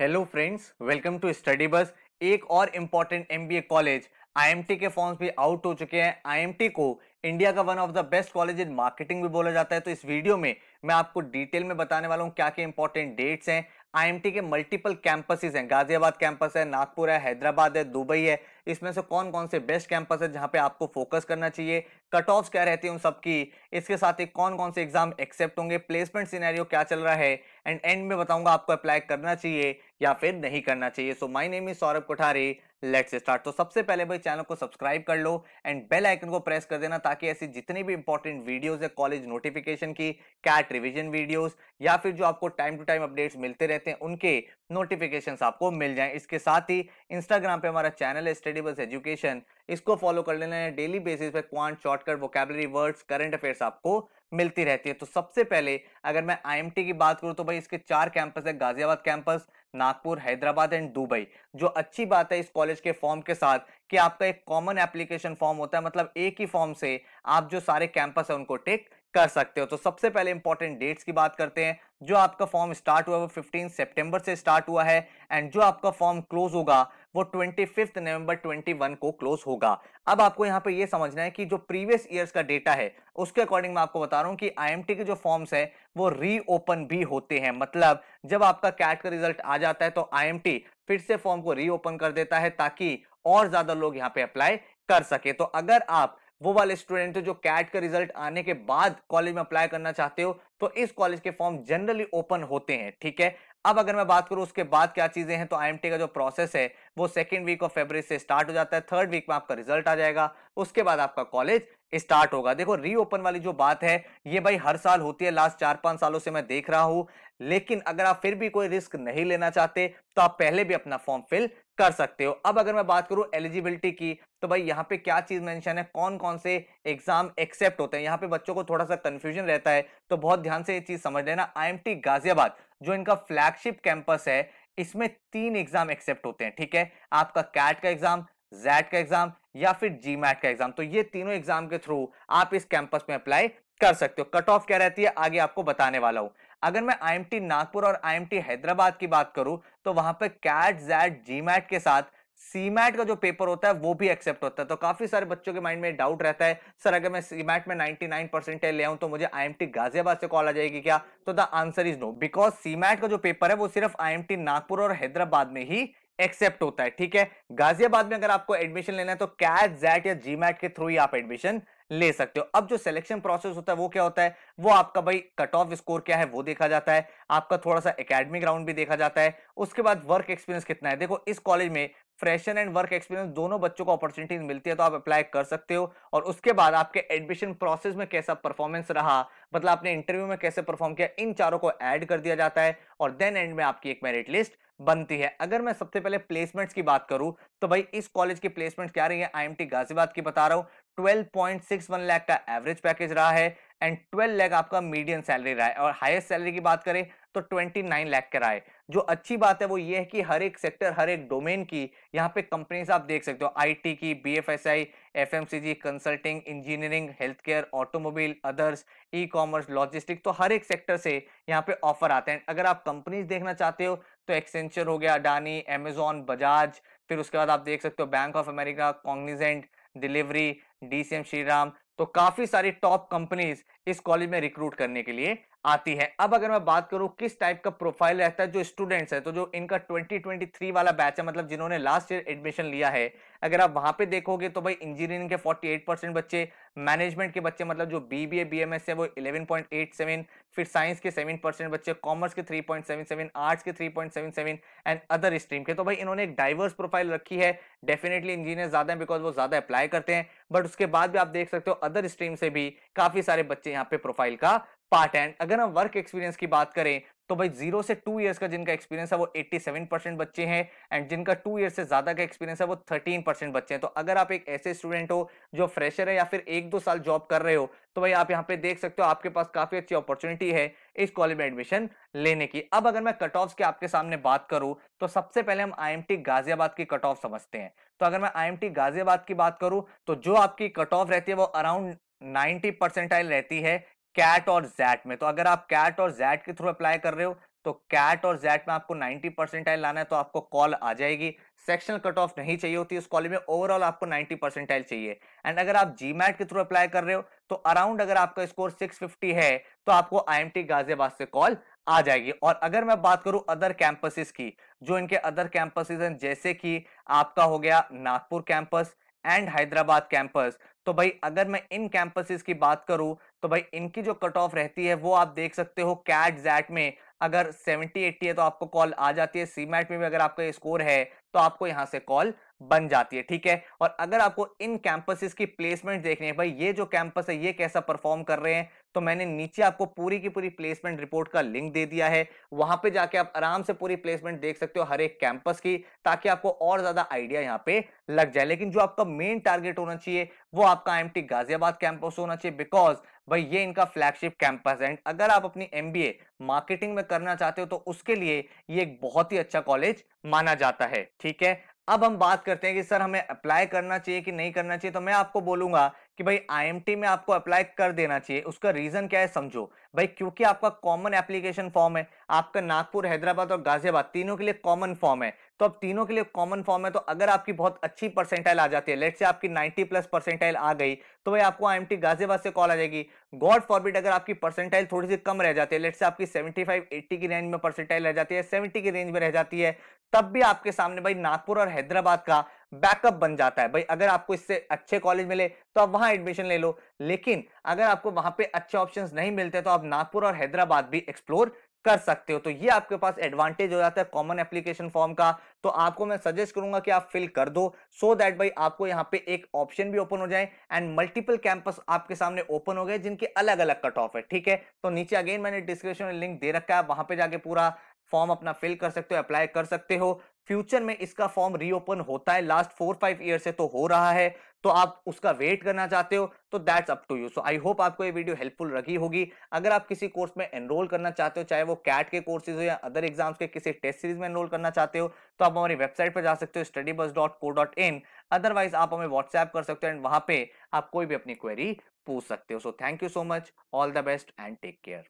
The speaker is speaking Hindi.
Hello friends welcome to study बस एक और इम्पोर्टेंट एमबीए कॉलेज आईएमटी के फॉर्म्स भी आउट हो चुके हैं. आईएमटी को इंडिया का one of the best college in marketing भी बोला जाता है. तो इस वीडियो में मैं आपको डिटेल में बताने वाला हूँ क्या क्या इंपॉर्टेंट डेट्स हैं. आईएमटी के मल्टीपल कैंपसेस हैं. गाजियाबाद कैंपस है, नागपुर है, हैदराबाद है, दुबई है. इसमें से कौन कौन से बेस्ट कैंपस है जहाँ पे आपको फोकस करना चाहिए? कट ऑफ़ क्या रहती है उन सबकी? इसके साथ ही कौन कौन से एग्ज़ाम एक्सेप्ट होंगे? प्लेसमेंट सिनेरियो क्या चल रहा है? एंड एंड में बताऊँगा आपको अप्लाई करना चाहिए या फिर नहीं करना चाहिए। So my name is Saurabh Kothari. Let's start तो सबसे पहले भाई चैनल को सब्सक्राइब कर लो एंड बेल आइकन को प्रेस कर देना ताकि ऐसी जितनी भी इंपॉर्टेंट वीडियोस है कॉलेज नोटिफिकेशन की कैट रिवीजन वीडियोस या फिर जो आपको टाइम टू टाइम अपडेट्स मिलते रहते हैं, उनके नोटिफिकेशन आपको मिल जाए। इसके साथ ही इंस्टाग्राम पे हमारा चैनल है स्टडी बस एजुकेशन इसको फॉलो कर लेना है। डेली बेसिस पे quant shortcut vocabulary words current affairs आपको मिलती रहती है। तो सबसे पहले अगर मैं आईएमटी की बात करूँ तो भाई इसके चार कैंपस है, Ghaziabad campus Nagpur, Hyderabad and Dubai. जो अच्छी बात है इस कॉलेज के फॉर्म के साथ कि आपका एक कॉमन एप्लीकेशन फॉर्म होता है मतलब एक ही फॉर्म से आप जो सारे कैंपस है उनको टेक कर सकते हो। तो सबसे पहले इंपॉर्टेंट डेट्स की बात करते हैं। जो आपका फॉर्म स्टार्ट हुआ है वो 15 सितंबर से स्टार्ट हुआ है एंड जो आपका फॉर्म क्लोज होगा वो ट्वेंटी फिफ्थ नवंबर 21 को क्लोज होगा। अब आपको यहाँ पे ये समझना है कि जो प्रीवियस ईयर्स का डेटा है, उसके अकॉर्डिंग मैं आपको बता रहा हूँ कि आईएमटी के जो फॉर्म्स है, वो रीओपन भी होते हैं। मतलब जब आपका कैट का रिज़ल्ट आ जाता है तो आईएमटी फिर से फॉर्म को रीओपन कर देता है ताकि और ज़्यादा लोग यहाँ पे अप्लाई कर सके। तो अगर आप वो वाले स्टूडेंट हो जो कैट का रिज़ल्ट आने के बाद कॉलेज में अप्लाई करना चाहते हो तो इस कॉलेज के फॉर्म जनरली ओपन होते हैं, ठीक है? अब अगर मैं बात करूँ उसके बाद क्या चीज़ें हैं तो आईएमटी का जो प्रोसेस है, वो सेकेंड वीक ऑफ़ फेबर से स्टार्ट हो जाता है थर्ड वीक में आपका रिज़ल्ट आ जाएगा, उसके बाद आपका कॉलेज स्टार्ट होगा। देखो, रीओपन वाली जो बात है, ये भाई हर साल होती है। लास्ट चार पाँच सालों से मैं देख रहा हूँ। लेकिन अगर आप फिर भी कोई रिस्क नहीं लेना चाहते तो आप पहले भी अपना फॉर्म फिल कर सकते हो। अब अगर मैं बात करूँ एलिजिबिलिटी की तो भाई यहाँ पे क्या चीज़ मेंशन है? कौन कौन से एग्ज़ाम एक्सेप्ट होते हैं? यहाँ पे बच्चों को थोड़ा सा कंफ्यूजन रहता है तो बहुत ध्यान से ये चीज़ समझ लेना। आईएमटी गाजियाबाद, जो इनका फ्लैगशिप कैंपस है, इसमें तीन एग्ज़ाम एक्सेप्ट होते हैं, ठीक है? आपका कैट का एग्ज़ाम जैट का एग्ज़ाम या फिर जी का एग्ज़ाम तो ये तीनों एग्ज़ाम के थ्रू आप इस कैंपस में अप्लाई कर सकते हो। कट ऑफ़ क्या रहती है? आगे आपको बताने वाला हूँ। अगर मैं आईएमटी नागपुर और आईएमटी हैदराबाद की बात करूँ तो वहाँ पे कैट जैट जी मैट के साथ सीमैट का जो पेपर होता है, वो भी एक्सेप्ट होता है। तो काफ़ी सारे बच्चों के माइंड में डाउट रहता है। सर अगर मैं सीमैट में 99 परसेंटेज ले आऊँ तो मुझे आईएमटी गाजियाबाद से कॉल आ जाएगी क्या? तो the answer is no because CMAT का जो पेपर है, वो सिर्फ़ आईएमटी नागपुर और हैदराबाद में ही एक्सेप्ट होता है, ठीक है? गाजियाबाद में अगर आपको एडमिशन लेना है तो कैट जैट या जीमैट के थ्रू ही आप एडमिशन ले सकते हो। अब जो सिलेक्शन प्रोसेस होता है, वो क्या होता है? वो आपका भाई कट ऑफ़ स्कोर क्या है, वो देखा जाता है। आपका थोड़ा सा एकेडमिक राउंड भी देखा जाता है। उसके बाद वर्क एक्सपीरियंस कितना है? देखो, इस कॉलेज में फ्रेशर एंड वर्क एक्सपीरियंस दोनों बच्चों को अपॉर्चुनिटी मिलती है तो आप अप्लाई कर सकते हो। और उसके बाद आपके एडमिशन प्रोसेस में कैसा परफॉर्मेंस रहा मतलब आपने इंटरव्यू में कैसे परफॉर्म किया, इन चारों को ऐड कर दिया जाता है। और देन एंड में आपकी एक मेरिट लिस्ट बनती है। अगर मैं सबसे पहले प्लेसमेंट्स की बात करूँ तो भाई इस कॉलेज की प्लेसमेंट क्या रही है? आईएमटी गाजियाबाद की बता रहा हूँ। 12.61 लाख का एवरेज पैकेज रहा है एंड 12 लाख आपका मीडियम सैलरी रहा है और हाईएस्ट सैलरी की बात करें तो 29 लाख का रहा है। जो अच्छी बात है वो ये है कि हर एक सेक्टर, हर एक डोमेन की यहाँ पे कंपनीज़ आप देख सकते हो। आईटी की, BFSI, FMCG, consulting, engineering health care automobile, others e commerce logistic तो हर एक सेक्टर से यहाँ पे ऑफ़र आते हैं। अगर आप कंपनीज़ देखना चाहते हो तो एक्सेंचर हो गया अडानी एमेजॉन बजाज फिर उसके बाद आप देख सकते हो Bank of America Cognizant delivery DCM Shriram तो काफ़ी सारी टॉप कंपनीज़ इस कॉलेज में रिक्रूट करने के लिए आती है। अब अगर मैं बात करूँ किस टाइप का प्रोफ़ाइल रहता है जो स्टूडेंट्स है तो जो इनका 2023 वाला बैच है मतलब जिन्होंने लास्ट ईयर एडमिशन लिया है, अगर आप वहाँ पे देखोगे तो भाई इंजीनियरिंग के 48 परसेंट बच्चे मैनेजमेंट के बच्चे मतलब जो B B B M S है, वो 11.87 फिर साइंस के सेवन परसेंट बच्चे, कॉमर्स के 3.77 आर्ट्स के 3.77 एंड अदर स्ट्रीम के। तो भाई इन्होंने एक डाइवर्स प्रोफ़ाइल रखी है। डेफिनेटली इंजीनियर ज़्यादा है बिकॉज़ वो ज़्यादा अप्लाई करते हैं। बट उसके बाद भी आप देख सकते हो अदर स्ट्रीम से भी काफ़ी सारे बच्चे यहाँ पे प्रोफ़ाइल का पार्ट एंड अगर हम वर्क एक्सपीरियंस की बात करें तो भाई ज़ीरो से टू इयर्स का जिनका एक्सपीरियंस है, वो 87 परसेंट बच्चे हैं एंड जिनका टू ईयर से ज़्यादा का एक्सपीरियंस है, वो 13 परसेंट बच्चे हैं। तो अगर आप एक ऐसे स्टूडेंट हो, जो फ्रेशर है या फिर एक दो साल जॉब कर रहे हो तो भाई आप यहाँ पे देख सकते हो आपके पास काफ़ी अच्छी अपॉर्चुनिटी है इस कॉलेज में एडमिशन लेने की। अब अगर मैं कट ऑफ़ की आपके सामने बात करूँ तो सबसे पहले हम आईएमटी गाजियाबाद की कट ऑफ़ समझते हैं। तो अगर मैं आईएमटी गाजियाबाद की बात करूँ तो जो आपकी कट ऑफ़ रहती है, वो अराउंड 90 परसेंटाइल रहती है कैट और जैट में। तो अगर आप कैट और जैट के थ्रू अप्लाई कर रहे हो तो कैट और जैट में आपको 90 परसेंटाइल लाना है तो आपको कॉल आ जाएगी। सेक्शनल कट ऑफ़ नहीं चाहिए होती उस कॉलेज में, ओवरऑल आपको 90 परसेंटाइल चाहिए। एंड अगर आप जी के थ्रू अप्लाई कर रहे हो तो अराउंड अगर आपका स्कोर 650 है तो आपको आई गाजियाबाद से कॉल आ जाएगी। और अगर मैं बात करूँ अदर कैंपसेस की, जो इनके अदर कैंपसेस हैं, जैसे कि आपका हो गया Nagpur campus and Hyderabad campus. तो भाई, अगर मैं इन कैंपसेस की बात करूँ तो भाई, इनकी जो कट ऑफ़ रहती है, वो आप देख सकते हो कैट जैट में। अगर 70 80 है तो आपको कॉल आ जाती है। सीमैट में भी अगर आपका स्कोर है तो आपको यहाँ से कॉल बन जाती है, ठीक है? और अगर आपको इन कैंपसेस की प्लेसमेंट देखनी है, भाई, ये जो कैंपस है, ये कैसा परफॉर्म कर रहे हैं तो मैंने नीचे आपको पूरी की पूरी प्लेसमेंट रिपोर्ट का लिंक दे दिया है। वहाँ पे जाके आप आराम से पूरी प्लेसमेंट देख सकते हो हर एक कैंपस की, ताकि आपको और ज़्यादा आइडिया यहाँ पे लग जाए। लेकिन जो आपका मेन टारगेट होना चाहिए, वो आपका एमटी गाजियाबाद कैंपस होना चाहिए बिकॉज़ भाई, ये इनका फ्लैगशिप कैंपस है। एंड अगर आप अपनी एमबीए मार्केटिंग में करना चाहते हो तो उसके लिए ये एक बहुत ही अच्छा कॉलेज माना जाता है, ठीक है? अब हम बात करते हैं कि सर हमें अप्लाई करना चाहिए कि नहीं करना चाहिए तो मैं आपको बोलूँगा कि भाई आईएमटी में आपको अप्लाई कर देना चाहिए। उसका रीजन क्या है समझो। भाई क्योंकि आपका कॉमन एप्लीकेशन फॉर्म है, आपका नागपुर, हैदराबाद और गाजियाबाद, तीनों के लिए कॉमन फॉर्म है। तो अब तीनों के लिए कॉमन फॉर्म है तो अगर आपकी बहुत अच्छी परसेंटाइल आ जाती है लेट से आपकी 90 प्लस परसेंटाइल आ गई तो भाई आपको आईएमटी गाजियाबाद से कॉल आ जाएगी। गॉड फॉरबिट अगर आपकी परसेंटाइल थोड़ी सी कम रह जाती है लेट से आपकी 75 80 की रेंज में परसेंटाइल रह जाती है 70 की रेंज में रह जाती है, तब भी आपके सामने भाई नागपुर और हैदराबाद का बैकअप बन जाता है। भाई अगर आपको इससे अच्छे कॉलेज मिले तो आप वहाँ एडमिशन ले लो। लेकिन अगर आपको वहाँ पे अच्छे ऑप्शंस नहीं मिलते तो आप नागपुर और हैदराबाद भी एक्सप्लोर कर सकते हो। तो ये आपके पास एडवांटेज हो जाता है कॉमन एप्लीकेशन फॉर्म का। तो आपको मैं सजेस्ट करूँगा कि आप फिल कर दो सो so दैट भाई आपको यहाँ पे एक ऑप्शन भी ओपन हो जाए एंड मल्टीपल कैंपस आपके सामने ओपन हो गए, जिनके अलग अलग कट ऑफ़ है, ठीक है? तो नीचे अगेन मैंने डिस्क्रिप्शन में लिंक दे रखा है वहाँ पे जाके पूरा फॉर्म अपना फिल कर सकते हो अप्लाई कर सकते हो। फ्यूचर में इसका फॉर्म रीओपन होता है लास्ट फोर फाइव ईयर से तो हो रहा है तो आप उसका वेट करना चाहते हो तो that's up to you so I hope आपको ये वीडियो हेल्पफुल रही होगी। अगर आप किसी कोर्स में एनरोल करना चाहते हो, चाहे वो कैट के कोर्सेज हो या अदर एग्ज़ाम्स के किसी टेस्ट सीरीज़ में एनरोल करना चाहते हो तो आप हमारी वेबसाइट पर जा सकते हो स्टडी बस dot co dot in otherwise आप हमें व्हाट्सएप कर सकते हो एंड वहाँ पे आप कोई भी अपनी क्वेरी पूछ सकते हो. So thank you so much all the best and take care